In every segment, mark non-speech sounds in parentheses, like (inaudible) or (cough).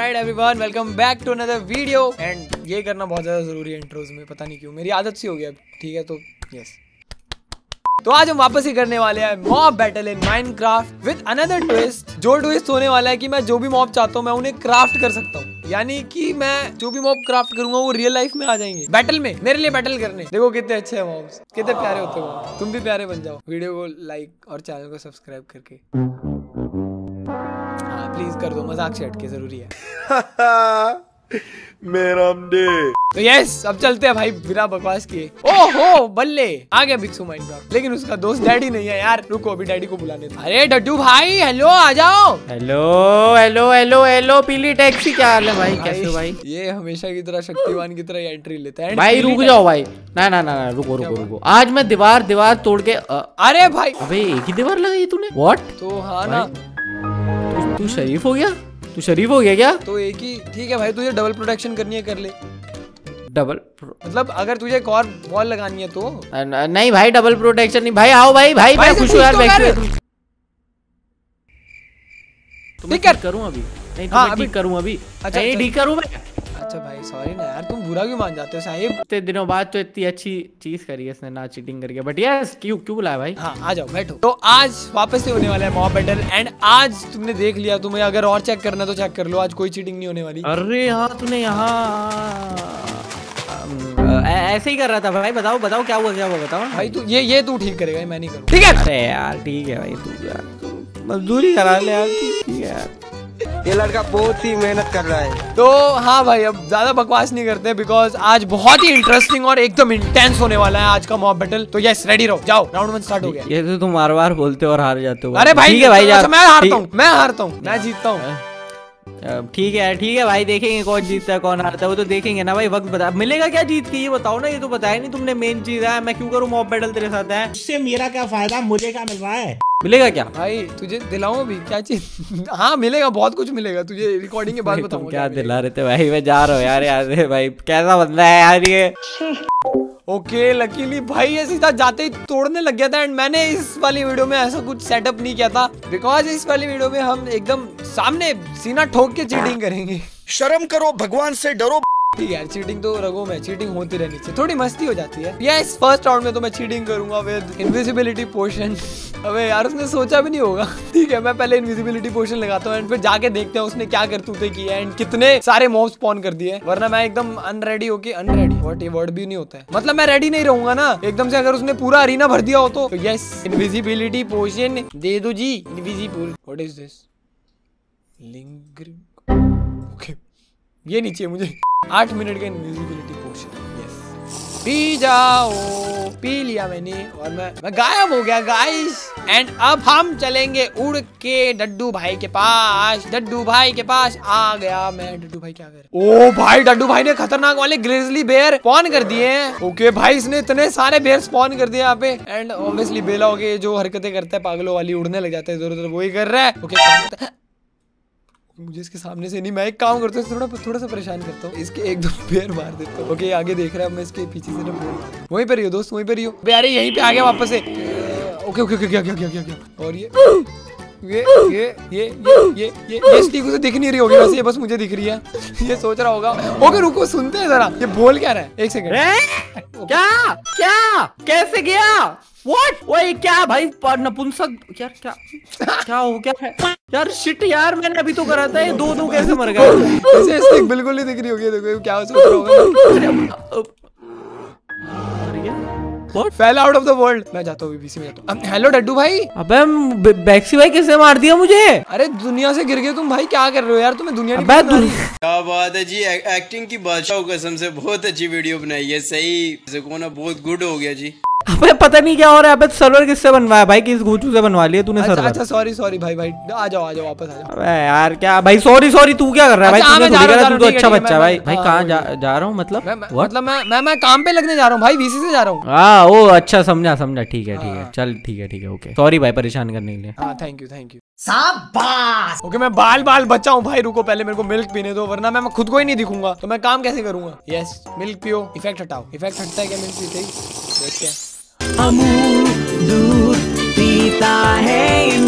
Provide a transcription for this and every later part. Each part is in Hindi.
Alright everyone welcome back to another video and ये करना बहुत ज़्यादा ज़रूरी है इंट्रोज में, पता नहीं क्यों। मेरी आदत सी हो गया ठीक है? तो यस तो आज हम वापस ही करने वाले हैं mob battle in Minecraft with another twist जो ट्विस्ट होने वाला है कि मैं जो भी मॉब चाहता हूँ, मैं उन्हें क्राफ्ट कर सकता हूँ। यानी कि मैं जो भी मॉब क्राफ्ट करूँगा, वो रियल लाइफ में आ जाएँगे। बैटल में, मेरे लिए बैटल करने। देखो कितने अच्छे हैं मॉब्स कितने प्यारे होते हैं तुम भी प्यारे बन जाओ। वीडियो को लाइक और चैनल को सब्सक्राइब करके। प्लीज़ कर दो मज़ाक से हटके ज़रूरी है। (laughs) मेरा डे तो यस अब चलते हैं भाई बिना बकवास किए। ओहो बल्ले। आ गया बिक्सू माइनक्राफ्ट लेकिन उसका दोस्त डैडी नहीं है यार। रुको अभी डैडी को बुलाने दो अरे डड्डू भाई हेलो आ जाओ। हेलो हेलो हेलो हेलो पीली टैक्सी क्या हाल है भाई? कैसे हो भाई? ये हमेशा की तरह शक्तिमान की तरह एंट्री लेता है। भाई रुक जाओ भाई। ना ना ना ना रुको रुको रुको। आज मैं दीवार दीवार तोड़ के अरे भाई। अबे एक ही दीवार लगाई तूने? व्हाट तो हाँ ना। तू, शरीफ हो गया? तू शरीफ हो गया क्या? तो एक ही ठीक है भाई तुझे डबल प्रोटेक्शन करनी है कर ले। डबल मतलब अगर तुझे एक और बॉल लगानी है तो? न- नहीं भाई डबल प्रोटेक्शन नहीं। भाई आओ भाई भाई भाई, मैं खुश हूँ यार बैठ तो तो मैं ठीक करूँ अभी? नहीं तो हाँ, मैं ठीक करूँ अभी? अच्छा, अच्छा। ठीक करूँ मैं? अच्छा भाई सॉरी ना यार तुम बुरा क्यों मान जाते हो साहिब? इतने दिनों बाद तो इतनी अच्छी चीज़ करी है इसने ना चीटिंग करके बट यस क्यों क्यों बुलाया भाई? हाँ आ जाओ बैठो। तो आज वापस से होने वाला है मॉब बैटल एंड आज तुमने देख लिया तुम्हें अगर और चेक करना तो चेक कर लो आज कोई चीटिंग नहीं होने वाली। अरे हाँ तूने यहाँ ऐसे ही कर रहा था भाई बताओ बताओ क्या हुआ क्या हुआ बताओ। भाई तू ये ये तू ठीक करेगा मैं नहीं करूँ ठीक है। अरे यार ठीक है भाई तू यार मजदूरी करा ले यार ठीक है। यार ये लड़का बहुत ही मेहनत कर रहा है। तो हाँ भाई अब ज़्यादा बकवास नहीं करते बिकॉज़ आज बहुत ही इंटरेस्टिंग और एकदम इंटेंस होने वाला है आज का मॉब बैटल तो यस रेडी रहो जाओ राउंड वन स्टार्ट हो गया। ये तो तुम बार बार बोलते हो और हार जाते हो। अरे भाई ठीक है भाई अच्छा, मैं हारता हूँ मैं हारता हूँ मैं जीतता हूँ। अब ठीक है ठीक है भाई देखेंगे कौन जीतता है कौन हारता है। वो तो देखेंगे ना भाई वक्त बता। मिलेगा क्या जीत के ये बताओ ना ये तो बताया नहीं तुमने मेन चीज़ है। मैं क्यों करूँ मॉब बैटल तेरे साथ है? उससे मेरा क्या फ़ायदा? मुझे क्या मिल रहा है? मिलेगा क्या? भाई तुझे दिलाऊं अभी? क्या चीज़? हाँ मिलेगा बहुत कुछ मिलेगा। तुझे रिकॉर्डिंग के बाद बताऊँगा क्या दिला रहे थे भाई? मैं जा रहा हूँ यार यार भाई कैसा बंदा है यार ये? (laughs) ओके लकीली भाई ये सीधा जाते ही तोड़ने लग गया था एंड मैंने इस वाली वीडियो में ऐसा कुछ सेटअप नहीं किया था बिकॉज़ इस वाली वीडियो में हम एकदम सामने सीना ठोक के चीटिंग करेंगे। शर्म करो भगवान से डरो। ठीक है चीटिंग तो रगो में चीटिंग होती रहनी चाहिए थोड़ी मस्ती हो जाती है। यस फ़र्स्ट राउंड में तो मैं चीटिंग करूँगा विद इनविजिबिलिटी पोशन अबे यार, उसने सोचा भी नहीं होगा। (laughs) ठीक है, मैं पहले इनविजिबिलिटी पोशन लगाता हूँ एंड फिर जाके देखते हैं उसने क्या करतूते की है एंड कितने सारे मॉब स्पॉन कर दिए वरना मैं एकदम अनरेडी होके अनरेडी व्हाट ये वर्ड भी नहीं होता है। मतलब मैं रेडी नहीं रहूँगा ना। एकदम से अगर उसने पूरा अरीना भर दिया हो तो। यस इनविजिबिलिटी पोशन दे दो जी। Invisible what is this okay ये नीचे मुझे। आठ मिनट का इनविजिबिलिटी पोशन पी जाओ, पी लिया मैंने और मैं मैं गायब हो गया गाइस एंड अब हम चलेंगे उड़ के डड्डू भाई के पास। डड्डू भाई के पास आ गया मैं। डड्डू भाई क्या कर ओ भाई, डड्डू भाई ने खतरनाक वाले ग्रिजली बेयर स्पॉन कर दिए ओके भाई, इसने इतने सारे बेयर स्पॉन कर दिए यहाँ पे। एंड ऑब्वियसली बेला हो ये जो हरकतें करता है, पागलों वाली, उड़ने लग जाता है इधर उधर वही कर रहा है। ओके मुझे इसके सामने से नहीं मैं एक काम करता हूँ थोड़ा थोड़ा सा परेशान करता हूँ। इसके एक दो पैर मार देता हूँ। ओके आगे देख रहा है मैं इसके पीछे से ना वहीं पर ही हो दोस्त वहीं पर ही हो। अरे यहीं पे आ गया वापस से। ओके ओके ओके क्या क्या क्या क्या क्या और ये ये ये ये ये ये ये स्टीक उसे दिख नहीं रही होगी वैसे ये बस मुझे दिख रही है। ये सोच रहा होगा। ओके रुको सुनते हैं जरा। ये बोल क्या रहा है? एक सेकंड क्या? क्या? कैसे गया? व्हाट ओए क्या भाई? नपुंसक यार क्या क्या हो क्या है यार शिट यार मैंने अभी तो करा था ये। दो दो कैसे मर गए ऐसे स्टिक बिल्कुल नहीं दिख रही होगी देखो क्या रहा होगा। Fell out of the world मैं जाता हूँ बीबीसी में जाता हूँ। हेलो डड्डू भाई। अबे बैक्सी भाई किसने मार दिया मुझे? अरे दुनिया से गिर गए तुम भाई क्या कर रहे हो यार? तुम्हें दुनिया नहीं अबे? तू क्या बात है जी एक्टिंग की बादशाह कसम से। बहुत अच्छी वीडियो बनाई है सही। से कोना बहुत गुड हो गया जी। अबे पता नहीं क्या हो रहा है अबे सर्वर किससे बनवाया? भाई किस गोचू से बनवा लिया तूने अच्छा सर्वर अच्छा सॉरी सॉरी भाई भाई आ जाओ आ जाओ वापस आ जाओ। अबे यार क्या भाई सॉरी सॉरी तू क्या कर रहा है? भाई अच्छा, तूने थोड़ी तू तो अच्छा बच्चा है भाई भाई। हाँ, कहाँ। जा जा रहा हूँ मतलब? मतलब मैं मैं मैं काम पे लगने जा रहा हूँ भाई वीसी से जा रहा हूँ। हाँ ओ अच्छा समझा समझा। ठीक है ठीक है हाँ। चल ठीक है ठीक है ओके सॉरी भाई परेशान करने के लिए। हाँ थैंक यू थैंक यू शाबाश! ओके मैं बाल बाल बचाऊं भाई रुको पहले मेरे को मिल्क पीने दो वरना मैं मैं खुद को ही नहीं दिखूँगा। तो मैं काम कैसे करूँगा? यस मिल्क पियो इफ़ेक्ट हटाओ। इफ़ेक्ट हटता है क्या मिल्क पीते ही? देखते हैं। amor do Tita Rei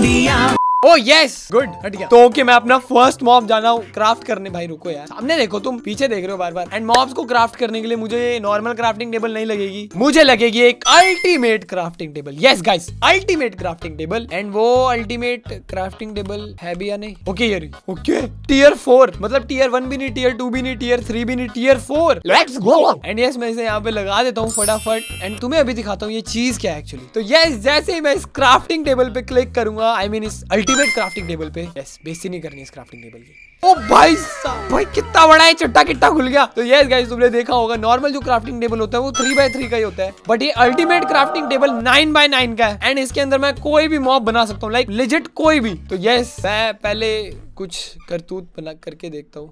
O yes good हट गया तो ओके मैं अपना फ़र्स्ट मॉब जाना हूँ। क्राफ्ट करने भाई रुको यार। सामने देखो तुम पीछे देख रहे हो बार बार एंड मॉब्स को क्राफ्ट करने के लिए मुझे नॉर्मल क्राफ्टिंग टेबल नहीं लगेगी। मुझे लगेगी एक ultimate crafting table yes guys ultimate crafting table and वो अल्टीमेट क्राफ्टिंग टेबल है भी या नहीं? ओके यार ओके टीयर फोर मतलब टीयर वन भी नहीं टियर टू भी नहीं टीयर थ्री भी नहीं tier four let's go and yes मैं इसे यहाँ पे लगा देता हूँ फटाफट। एंड तुम्हें अभी दिखाता हूँ ये चीज़ क्या है एक्चुअली तो यस जैसे ही मैं इस क्राफ्टिंग टेबल पे क्लिक करूँगा आई मीन इस अल्टीमेट क्राफ्टिंग टेबल पे। यस बेसी नहीं करनी इस क्राफ्टिंग टेबल की। ओ भाई साहब, भाई कितना बड़ा है, चट्टा किट्टा खुल गया। तो यस गाइस तुमने देखा होगा नॉर्मल जो क्राफ्टिंग टेबल होता है, वो थ्री बाय थ्री का ही होता है। बट ये ultimate crafting table nine by nine का है। एंड इसके अंदर मैं कोई भी मॉब बना सकता हूँ लाइक लिजिट कोई भी। तो यस मैं पहले कुछ करतूत बना करके देखता हूँ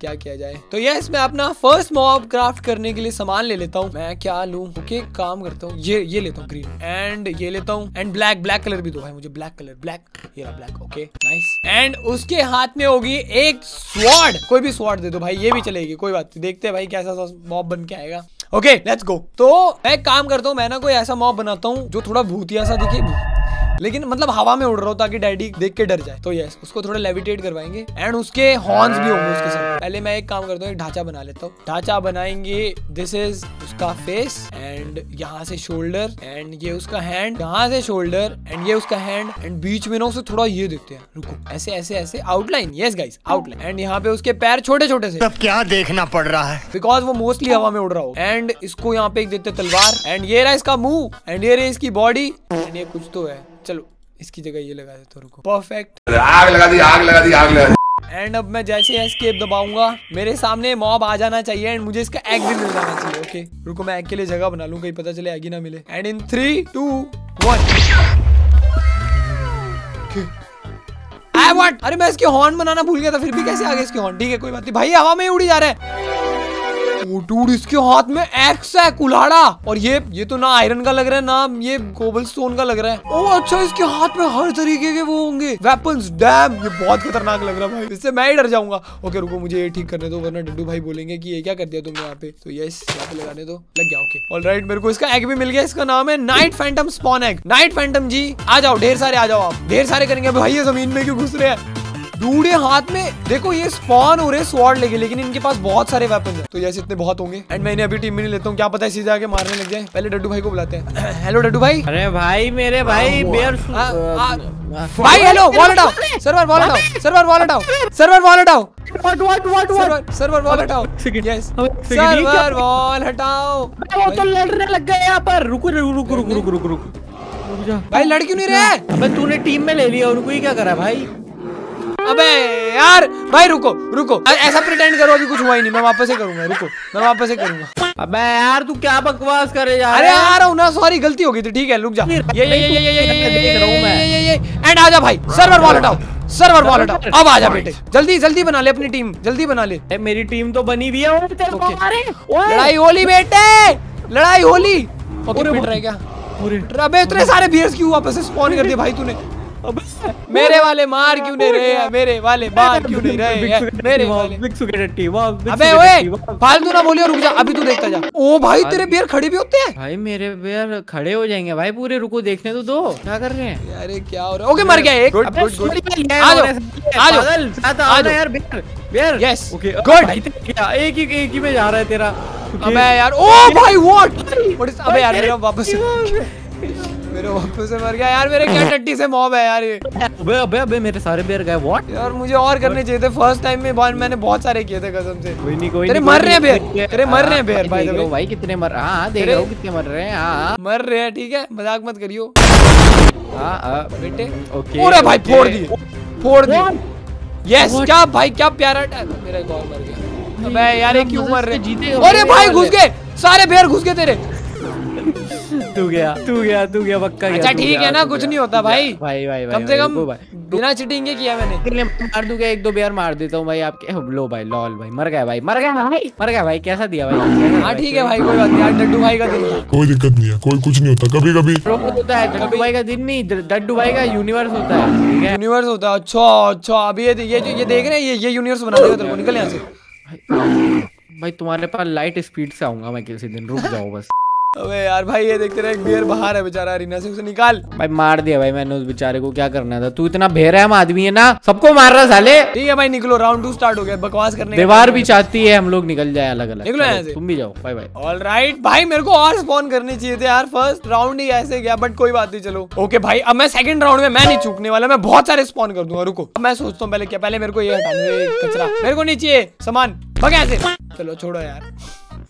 क्या किया जाए। तो यस मैं अपना फ़र्स्ट मॉब क्राफ्ट करने के लिए सामान ले लेता हूँ। मैं क्या लूँ? ओके, काम करता हूँ। ये ये लेता हूँ ग्रीन एंड ये लेता हूँ। एंड ब्लैक ब्लैक कलर भी दो भाई मुझे ब्लैक कलर ब्लैक ये ब्लैक ओके नाइस एंड उसके हाथ में होगी एक स्वॉर्ड कोई भी स्वॉर्ड दे दो भाई, ये भी चलेगी, कोई बात नहीं। देखते हैं भाई कैसा मॉब बन के आएगा। ओके लेट्स गो तो मैं काम करता हूँ, मैं ना कोई ऐसा मॉब बनाता हूँ जो थोड़ा भूतिया सा दिखे। लेकिन मतलब हवा में उड़ रहा हो ताकि डैडी देख के डर जाए। तो यस उसको थोड़ा लेविटेट करवाएँगे। एंड उसके हॉर्न्स भी होंगे उसके साथ। पहले मैं एक काम करता हूँ एक ढांचा बना लेता हूँ। ढांचा बनाएँगे दिस इज़ उसका फेस एंड यहाँ से शोल्डर एंड ये उसका हैंड यहाँ से शोल्डर एंड ये उसका हैंड एंड बीच में ना उसे थोड़ा ये देखते हैं। रुको ऐसे ऐसे ऐसे outline yes guys outline and यहाँ पे उसके पैर छोटे छोटे से। अब क्या देखना पड़ रहा है? बिकॉज़ वो मोस्टली हवा में उड़ रहा हो। एंड इसको यहाँ पे एक देते तलवार। एंड ये रहा इसका मुँह। एंड ये रही इसकी बॉडी एंड ये कुछ तो है। चलो इसकी जगह ये लगा देता हूँ रुको। परफेक्ट आग लगा दी आग लगा दी आग लगा दी। एंड अब मैं जैसे एस्केप दबाऊँगा मेरे सामने मॉब आ जाना चाहिए एंड मुझे इसका एग भी मिल जाना चाहिए ओके रुको मैं एग के लिए जगह बना लूँ कहीं पता चले एग ही ना मिले। And in three two one I what अरे मैं इसके हॉर्न बनाना भूल गया था फिर भी कैसे आ गए इसके हॉर्न ठीक है कोई बात नहीं। भाई हवा में ही उड़ी जा रहा है। डूड इसके हाथ में एक्स है, कुल्हाड़ा। और ये ये तो ना आयरन का लग रहा है, ना ये कोबल स्टोन का लग रहा है। ओ अच्छा इसके हाथ में हर तरीके के वो होंगे। वेपन्स डैम ये बहुत खतरनाक लग रहा है भाई। इससे मैं ही डर जाऊँगा। ओके, रुको, मुझे ये ठीक करने दो, वरना डड्डू भाई बोलेंगे कि ये क्या कर दिया तुमने यहाँ पे। तो यस यहाँ पे लगाने दो। लग गया ओके ऑलराइट मेरे को इसका एग भी मिल गया। इसका नाम है night phantom spawn egg night phantom जी, आ जाओ, ढेर सारे आ जाओ आप। ढेर सारे करेंगे। भाई, ये ज़मीन में क्यों घुस रहे हैं? डूडे हाथ में देखो ये स्पॉन हो रहे स्वॉर्ड लेके लेकिन इनके पास बहुत सारे वेपन है। तो जैसे इतने बहुत होंगे? एंड मैं इन्हें अभी टीम में नहीं लेता हूँ क्या पता है सीधे आके मारने लग जाए। पहले डड्डू भाई को बुलाते हैं। (clears throat) हेलो डड्डू भाई। अरे भाई मेरे भाई बेयर भाई हेलो वॉल हटाओ सर्वर वॉल हटाओ सर्वर वॉल हटाओ सर्वर वॉल हटाओ what what what server server wall हटाओ यस सर्वर वॉल हटाओ। वो तो लड़ने लग गए यहाँ पर। रुको रुको रुको रुको रुको रुको रुको। रुक जा भाई लड़ क्यों नहीं रहे? अबे तूने टीम में ले लिया उनको ही क्या करा भाई? अबे यार भाई रुको रुको ऐसा प्रिटेंड करो अभी कुछ हुआ ही नहीं मैं वापस से करूँगा रुको मैं वापस से करूँगा अबे यार तू क्या बकवास करे जा अरे रहा है? आ रहा हूँ ना सॉरी गलती हो गई थी ठीक है रुक जा ये ये ये ये ये ये हूँ एंड आजा भाई सर्वर वॉल हटाओ सर्वर वॉल हटाओ अब आजा बेटे जल्दी जल्दी बना ले अपनी टीम जल्दी बना ले मेरी टीम तो बनी हुई है ओए तेरे को मारे ओए लड़ाई होली बेटे लड़ाई होली ओके पिट रहा है क्या अबे इतने सारे बियर्स क्यों वापस से स्पॉन कर दिए भाई तूने मेरे वाले मार क्यों नहीं रहे हैं? मेरे वाले मार (laughs) क्यों नहीं रहे हैं? मेरे वाले अबे ओए फालतू ना बोलियो रुक जा अभी तू देखता जा। ओ भाई तेरे बियर खड़े भी होते हैं? भाई मेरे बेयर खड़े हो जाएँगे भाई पूरे रुको देखने तो दो क्या कर रहे हैं? अरे क्या हो रहा है? ओके मर गया एक। गुड अबे गुड गुड sorry यार, आ जाओ, आ जाओ, आ जाओ। यार बेयर बेयर Yes, ओके क्या एक ही एक ही में जा रहा है तेरा। अबे यार ओ भाई व्हाट व्हाट इज़ अबे यार मेरा वापस मेरे वापस से मर गया। यार मेरे क्या (laughs) टट्टी से मॉब है यार ये। अबे अबे अबे मेरे सारे बेयर गए व्हाट यार मुझे और करने चाहिए थे। फ़र्स्ट टाइम में बहुत मैंने बहुत सारे किए थे कसम से। कोई नहीं कोई तेरे मर रहे हैं बेयर, तेरे मर रहे हैं बेयर, भाई, देख हूँ। भाई कितने मर हाँ हाँ देख रहा हूँ कितने मर रहे हैं। हाँ मर रहे हैं ठीक है? मज़ाक मत करियो। हाँ हाँ बेटे। ओके अरे भाई फोड़ दिए। फोड़ दिए। यस क्या भाई क्या प्यारा टा- मेरा एक और मर गया। अबे यार ये क्यों मर रहे जीतेगा अरे भाई, घुस गए। सारे बेर घुस गए तेरे। तू गया तू गया तू गया पक्का अच्छा ठीक है ना कुछ नहीं होता भाई। भाई भाई भाई कम से कम बिना चीटिंग के किया मैंने। मार दूँगा एक दो बेयर मार देता हूँ भाई आपके। लो भाई लॉल भाई मर गया भाई मर गया भाई मर गया भाई कैसा दिया भाई? हाँ ठीक है भाई कोई बात नहीं डड्डू भाई का दिन कोई दिक्कत नहीं है कोई कुछ नहीं होता कभी कभी होता है डड्डू भाई का दिन नहीं डड्डू भाई का यूनिवर्स होता है यूनिवर्स होता है अच्छा अच्छा अभी ये ये ये देख रहे हैं ये ये यूनिवर्स बना देगा तेरे को निकल यहाँ से। भाई भाई तुम्हारे पास लाइट स्पीड से आऊँगा मैं किसी दिन रुक जाओ बस। अबे यार भाई ये देखते रहे बियर बाहर है बेचारा अरीना से उसे निकाल। भाई मार दिया भाई मैंने उस बेचारे को क्या करना था? तू इतना बेरहम आदमी है ना सबको मार रहा साले। ठीक है भाई निकलो राउंड टू स्टार्ट हो गया बकवास करने दीवार भी चाहती है हम लोग निकल जाए अलग अलग निकलो यहाँ से। तुम भी जाओ बाय बाय ऑल राइट भाई मेरे को और स्पॉन करनी चाहिए थे यार फ़र्स्ट राउंड ही ऐसे गया बट कोई बात नहीं चलो। ओके भाई अब मैं सेकंड राउंड में मैं नहीं चूकने वाला मैं बहुत सारे स्पॉन कर दूँगा रुको। अब मैं सोचता हूँ पहले क्या पहले मेरे को ये हटाने कचरा मेरे को नहीं चाहिए सामान भग यहाँ से। चलो छोड़ो यार।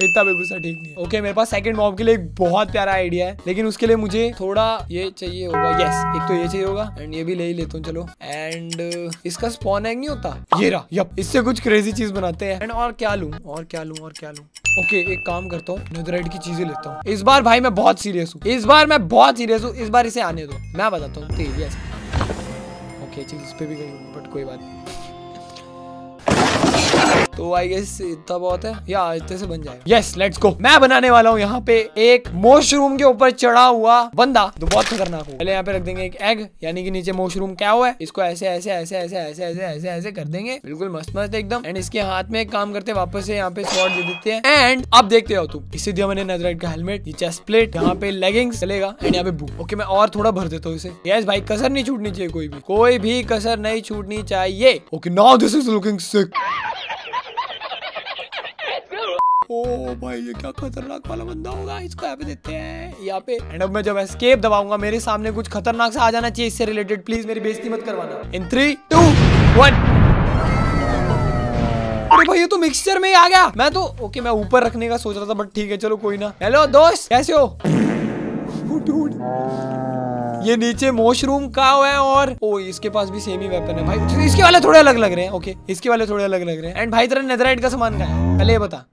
इतना भी गुस्सा ठीक नहीं है। ओके मेरे पास सेकंड मॉब के लिए एक बहुत प्यारा आइडिया है लेकिन उसके लिए मुझे थोड़ा ये चाहिए होगा। यस एक तो ये चाहिए होगा एंड ये भी ले ही लेता हूँ चलो। एंड इसका स्पॉन एग नहीं होता? ये रहा यप इससे कुछ क्रेजी चीज़ बनाते हैं। एंड और क्या लूँ और क्या लूँ और क्या लूँ? ओके okay, एक काम करता हूँ नेदरराइट की चीज़ें लेता हूँ। इस बार भाई मैं बहुत सीरियस हूँ इस बार मैं बहुत सीरियस हूँ इस बार इसे आने दो। मैं बताता हूँ ओके चीज़ इस पे भी गई बट कोई बात नहीं। तो आई गेस इतना बहुत है। या, इतने से बन जाएगा। यस लेट्स गो मैं बनाने वाला हूँ यहाँ पे एक मशरूम के ऊपर चढ़ा हुआ बंदा। तो बहुत खतरनाक हो। पहले यहाँ पे रख देंगे एक एग यानी कि नीचे मशरूम क्या हुआ है? इसको ऐसे ऐसे ऐसे ऐसे ऐसे ऐसे ऐसे ऐसे कर देंगे। बिल्कुल मस्त मस्त एकदम। एंड इसके हाथ में एक काम करते वापस से यहाँ पे शॉर्ट दे देते हैं। एंड अब देखते हो तुम, इसे दिया मैंने नजराइट का हेलमेट चेस्ट प्लेट यहाँ पे लेगिंग्स चलेगा। एंड यहाँ पे बुक ओके मैं और थोड़ा भर देता हूँ इसे। यस भाई, कसर नहीं छूटनी चाहिए कोई भी। कोई भी कसर नहीं छूटनी चाहिए। Okay now this is looking sick ओ भाई ये क्या खतरनाक वाला बंदा होगा? इसको यहाँ पे देते हैं। यहाँ पे एंड अब मैं जब एस्केप दबाऊँगा मेरे सामने कुछ खतरनाक सा आ जाना चाहिए इससे रिलेटेड प्लीज़ मेरी बेइज्जती मत करवाना। इन थ्री टू वन अरे भाई ये तो मिक्सचर में ही आ गया। मैं तो ओके मैं ऊपर रखने का सोच रहा था बट ठीक है चलो कोई ना। हेलो दोस्त कैसे हो? ये नीचे मशरूम का है और ओ इसके पास भी सेम ही वेपन है। भाई इसके वाले थोड़े अलग लग रहे हैं। ओके इसके वाले थोड़े अलग लग रहे हैं। एंड भाई तेरा नेदराइट का सामान का है पहले ये बता।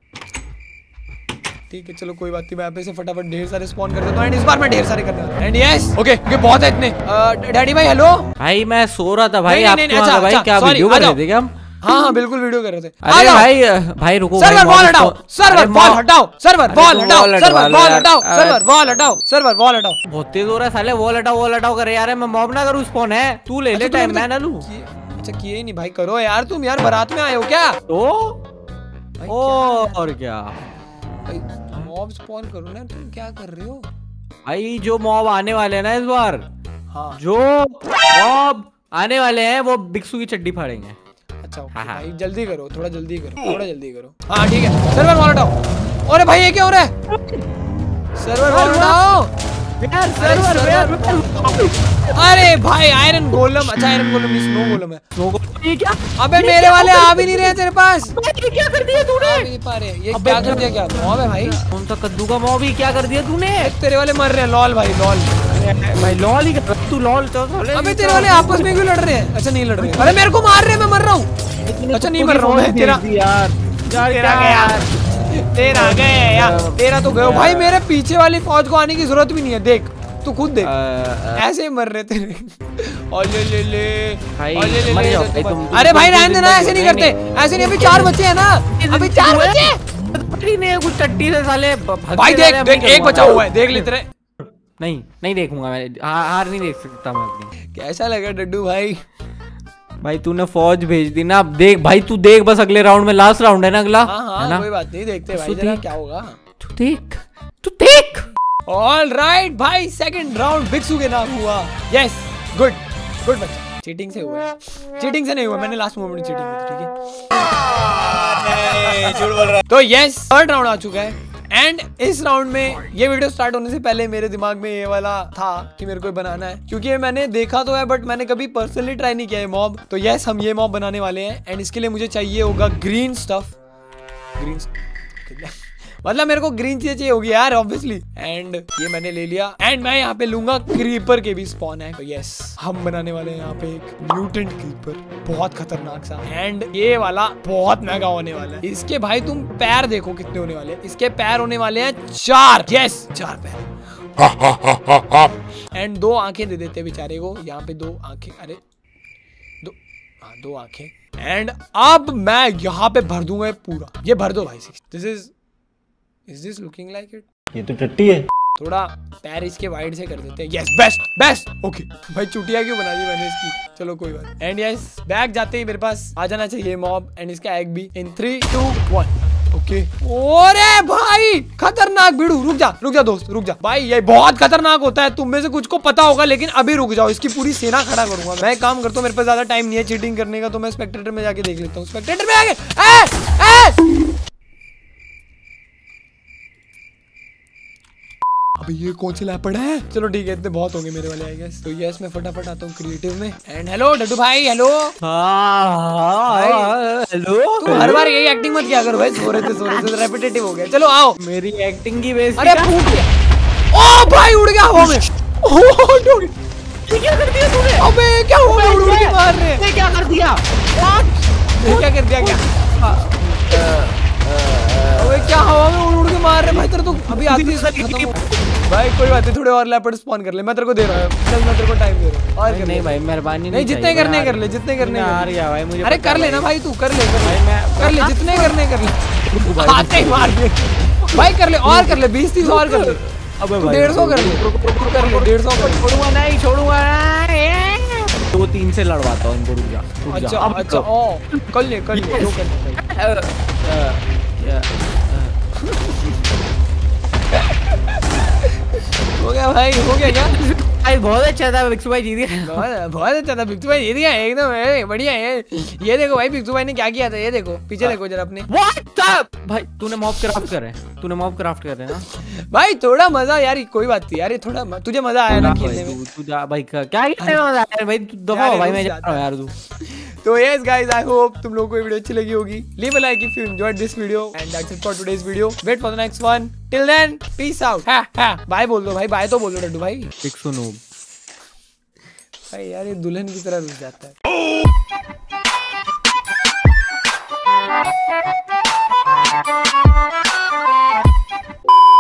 ठीक है चलो कोई बात नहीं मैं यहाँ पे से फटाफट ढेर सारे स्पॉन कर देता हूँ एंड इस बार मैं ढेर सारे करने वाला एंड यस ओके ये बहुत है इतने। डैडी भाई हेलो भाई मैं सो रहा था भाई नहीं, आप अच्छा, भाई अच्छा, क्या वीडियो कर रहे थे क्या हम? हाँ हाँ बिल्कुल वीडियो कर रहे थे। अरे जाओ। भाई भाई रुको सर्वर भाई, वॉल हटाओ तो- सर्वर वॉल हटाओ सर्वर वॉल हटाओ सर्वर वॉल हटाओ सर्वर वॉल हटाओ सर्वर वॉल हटाओ। बहुत तेज हो रहा है साले वॉल हटाओ वॉल हटाओ करे यार मैं मॉब ना करूँ स्पॉन है। तू ले ले अच्छा, टाइम मैं ना तो लूँ अच्छा किए ही नहीं भाई करो यार तुम यार बारात में आए हो क्या? तो? भाई, और क्या? भाई मॉब स्पॉन करो ना तुम क्या कर रहे हो? भाई जो मॉब आने वाले हैं ना इस बार हाँ। जो मॉब आने वाले हैं वो बिक्सू की चड्डी फाड़ेंगे। अच्छा हाँ, हाँ। भाई जल्दी करो थोड़ा जल्दी करो थोड़ा जल्दी करो। हाँ ठीक है। सर्वर मारो अरे भाई ये क्या हो रहा है? सर्वर वॉल अरे भाई आयरन गोलम अच्छा आयरन गोलम नहीं स्नो गोलम है। स्नो गोलम ये क्या? अबे मेरे वाले आ भी नहीं रहे तेरे पास। ये क्या कर दिया तूने? आ भी नहीं पा रहे। ये अबे क्या कर दिया क्या? मॉब है भाई। कौन सा कद्दू का मॉब ही क्या कर दिया तूने? तेरे वाले मर रहे हैं लॉल भाई लॉल। भाई लॉल ही कर तू लॉल चल अबे तेरे वाले आपस में क्यों लड़ रहे हैं? अच्छा नहीं लड़ रहे। अरे मेरे को मार रहे हैं मैं मर रहा हूँ। अच्छा नहीं मर रहा हूँ मैं तेरा यार। यार तेरा गया यार। यार तेरा तो गयो। भाई मेरे पीछे वाली फौज को आने की ज़रूरत भी नहीं है। देख तू खुद देख। ऐसे ही मर रहे तेरे। ले ले ले अरे भाई रहने देना ऐसे नहीं करते। ऐसे नहीं अभी चार बच्चे हैं ना। अभी चार बच्चे। नहीं कुछ टट्टी से साले भाई देख देख एक बचा हुआ है। देख ले तेरे। नहीं नहीं देखूँगा मैं। हार हार नहीं देख सकता मैं अपनी। कैसा लगा डड्डू भाई? भाई तूने फौज भेज दी ना अब देख भाई तू देख बस अगले राउंड में लास्ट राउंड है ना अगला? हाँ है हाँ ना? कोई बात नहीं देखते भाई। जरा क्या होगा। तू देख तू देख। ऑल राइट भाई सेकंड राउंड बिक्सू के नाम हुआ। यस गुड गुड बच्चा। चीटिंग से हुआ। चीटिंग से नहीं हुआ मैंने लास्ट मोमेंट में चीटिंग की थी ठीक है। तो यस थर्ड राउंड आ चुका है। एंड इस राउंड में ये वीडियो स्टार्ट होने से पहले मेरे दिमाग में ये वाला था कि मेरे को बनाना है। क्योंकि मैंने देखा तो है बट मैंने कभी पर्सनली ट्राई नहीं किया है मॉब तो यस हम ये मॉब बनाने वाले हैं। एंड इसके लिए मुझे चाहिए होगा ग्रीन स्टफ़ ग्रीन मतलब मेरे को ग्रीन चीज़ चाहिए होगी यार ऑब्वियसली एंड ये मैंने ले लिया. एंड मैं यहाँ पे लूँगा क्रीपर के भी स्पॉन है. यस हम बनाने वाले हैं यहाँ पे एक म्यूटेंट क्रीपर बहुत खतरनाक सा. एंड ये वाला बहुत महँगा होने वाला है. इसके भाई तुम पैर देखो कितने होने वाले इसके पैर होने वाले हैं चार. यस चार पैर. एंड दो आँखें दे देते बेचारे को. यहाँ पे दो आँखें. अरे, दो हाँ दो आँखें. एंड अब मैं यहाँ पे भर दूँगा पूरा. ये भर दो भाई. This is is this looking like it ये तो टट्टी है। थोड़ा पैर इसके वाइड से कर देते हैं। यस बेस्ट बेस्ट ओके भाई चुटिया क्यों बना दी मैंने इसकी? चलो कोई बात एंड यस बैग जाते ही मेरे पास आ जाना चाहिए मॉब एंड इसका एग भी in three two one okay ओरे भाई खतरनाक भिड़ू रुक जा रुक जा दोस्त रुक जा। भाई ये बहुत खतरनाक होता है तुम में से कुछ को पता होगा लेकिन अभी रुक जाओ इसकी पूरी सेना खड़ा करूँगा मैं। काम करता हूँ मेरे पास ज़्यादा टाइम नहीं है चीटिंग करने का तो मैं स्पेक्टेटर में जाके देख लेता हूँ। स्पेक्टेटर में आगे। ए, ए! अबे ये कौन सी लैपड है? चलो ठीक है इतने बहुत होंगे मेरे वाले आई गेस तो यस मैं फटाफट आता हूँ क्रिएटिव में. एंड हेलो डड्डू भाई हेलो हाँ, हेलो तुम हर बार यही एक्टिंग मत किया करो भाई सो रहे थे सो रहे थे रेपिटेटिव हो गया. चलो आओ. मेरी एक्टिंग की बेस अरे फूट गया. ओ भाई उड़ गया हवा में. ओ डूड क्या कर दिया तूने? अबे क्या हुआ? उड़ उड़ के मार रहे हैं. ये क्या कर दिया? क्या कर दिया क्या? अबे क्या हवा में उड़ उड़ के मार रहे भाई तेरे तो अभी आती है। भाई कोई बात नहीं थोड़े और लेपर्ड स्पॉन कर ले। मैं तेरे को दे रहा हूँ। चल मैं तेरे को टाइम दे रहा हूँ। और नहीं भाई मेहरबानी नहीं जितने करने कर ले जितने करने। गया भाई मुझे अरे कर लेना भाई तू कर ले कर भाई मैं कर ले जितने करने कर ले। हाथे ही मार दिए भाई कर ले और कर ले बीस तीस और कर ले। अबे भाई डेढ़ सौ कर ले। कर ले डेढ़ सौ कर छोड़ूँगा नहीं छोड़ूँगा दो तीन से लड़वाता हूँ इनको रुक जा अच्छा अच्छा ओ कर ले कर ले जो करना है। अ, हो गया भाई हो गया क्या भाई बहुत अच्छा था विक्सु भाई। जीत गया बहुत बहुत अच्छा था पिक्चू भाई। जीत गया एकदम बढ़िया है ये देखो भाई पिक्चू भाई ने क्या किया था ये देखो पीछे देखो जरा अपने। What the भाई तूने मॉब क्राफ्ट करे तूने मॉब क्राफ्ट करे ना भाई थोड़ा मज़ा यार कोई बात नहीं। यार ये थोड़ा तुझे मज़ा आया ना खेलने में भाई क्या क्या खेलने में मज़ा आया भाई हो भाई मैं जा रहा हूँ यार तू तो यस गाइस आई होप तुम लोगों को ये वीडियो अच्छी लगी होगी। Leave a like if you enjoyed this video and that's it for today's video wait for the next one till then peace out ha ha bye बोल दो भाई बाय तो बोल दो डड्डू भाई। एक सुनो। भाई यार ये दुल्हन की तरह रुक जाता है।